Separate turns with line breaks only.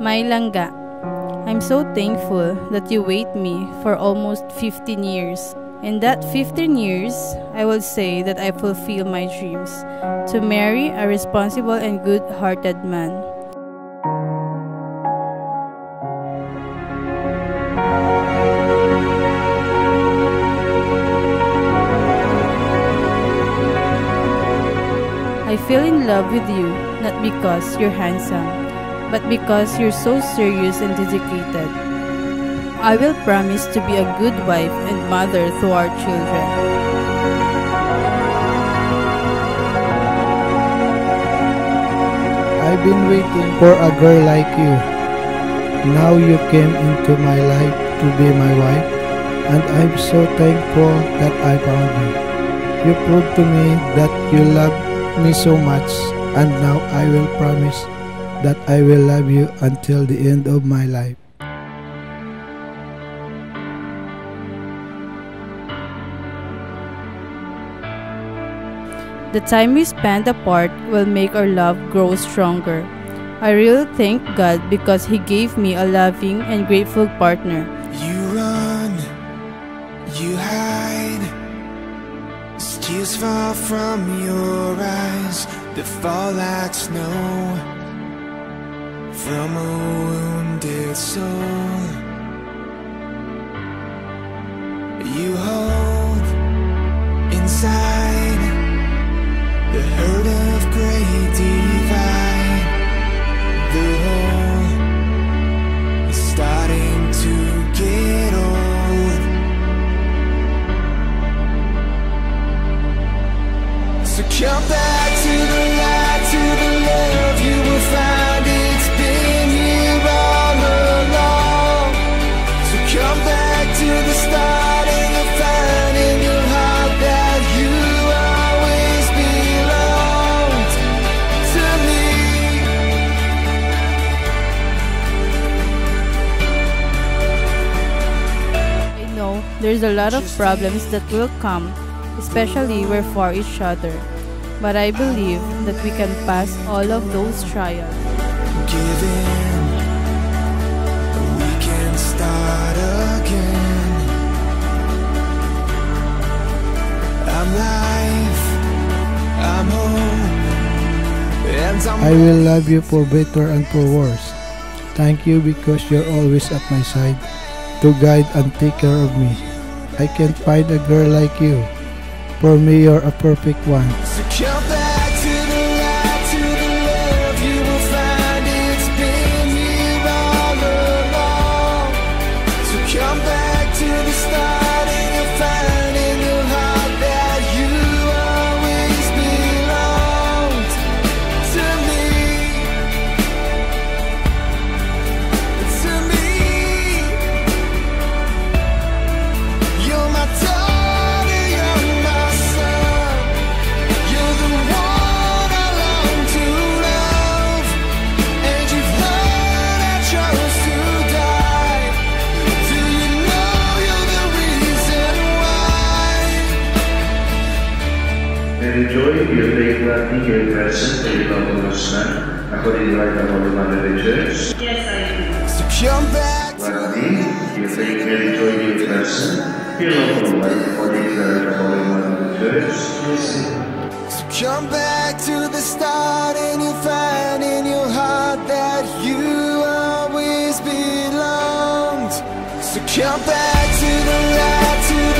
My Langga, I'm so thankful that you wait me for almost 15 years. In that 15 years, I will say that I fulfill my dreams to marry a responsible and good hearted man. I fell in love with you not because you're handsome, but because you're so serious and dedicated. I will promise to be a good wife and mother to our children.
I've been waiting for a girl like you. Now you came into my life to be my wife, and I'm so thankful that I found you. You proved to me that you love me so much, and now I will promise that I will love you until the end of my life.
The time we spend apart will make our love grow stronger. I really thank God because He gave me a loving and grateful partner.
You run, you hide. Tears fall from your eyes that fall like snow from a wounded soul. You hold inside the hurt of great divide. The hole is starting to get old. So come back
there's a lot of problems that will come, especially we're for each other. But I believe that we can pass all of those trials.
give in. We can start again. I'm life, I'm home, and I'm
I will love you for better and for worse. Thank you because you're always at my side to guide and take care of me. I can't find a girl like you. For me, you're a perfect one.
Mary Joy, you take gladly your present to your loved husband, according to the Holy Mother of the Church.
So come back.
Gladly, you take Mary Joy, your present to your loved wife, according to the Holy Mother of the Church.
So come back to the start and you'll find in your heart that you always belonged. So come back to the light.